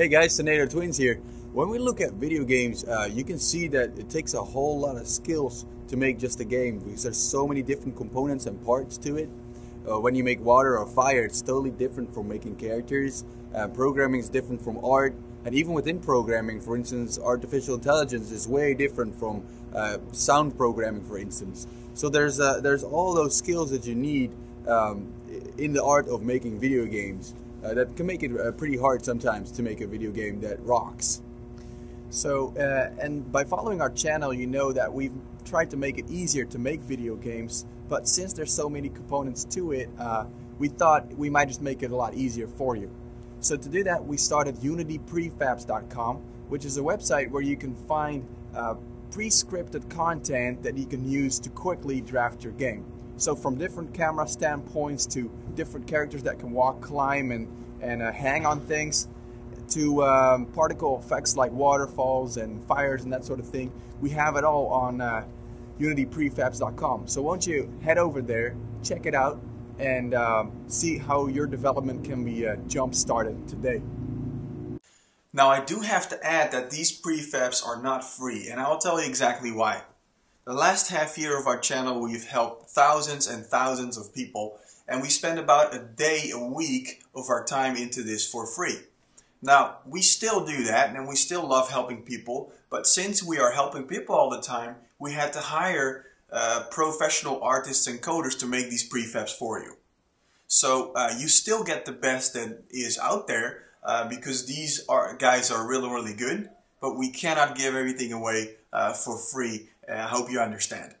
Hey guys, Tornado Twins here. When we look at video games, uh, you can see that it takes a whole lot of skills to make just a game because there's so many different components and parts to it. Uh, when you make water or fire, it's totally different from making characters. Uh, programming is different from art, and even within programming, for instance, artificial intelligence is way different from uh, sound programming, for instance. So there's uh, there's all those skills that you need um, in the art of making video games uh, that can make it uh, pretty hard sometimes to make a video game that rocks. So, uh, and by following our channel, you know that we've tried to make it easier to make video games, but since there's so many components to it, uh, we thought we might just make it a lot easier for you. So to do that, we started unityprefabs.com, which is a website where you can find uh, pre-scripted content that you can use to quickly draft your game. So from different camera standpoints to different characters that can walk, climb, and, and uh, hang on things, to um, particle effects like waterfalls and fires and that sort of thing, we have it all on uh, unityprefabs.com. So won't you head over there, check it out, and um, see how your development can be uh, jump started today. Now I do have to add that these prefabs are not free, and I'll tell you exactly why. The last half year of our channel we've helped thousands and thousands of people and we spend about a day a week of our time into this for free. Now, we still do that and we still love helping people, but since we are helping people all the time, we had to hire uh, professional artists and coders to make these prefabs for you. So uh, you still get the best that is out there uh, because these are, guys are really, really good, but we cannot give everything away uh, for free. I hope you understand.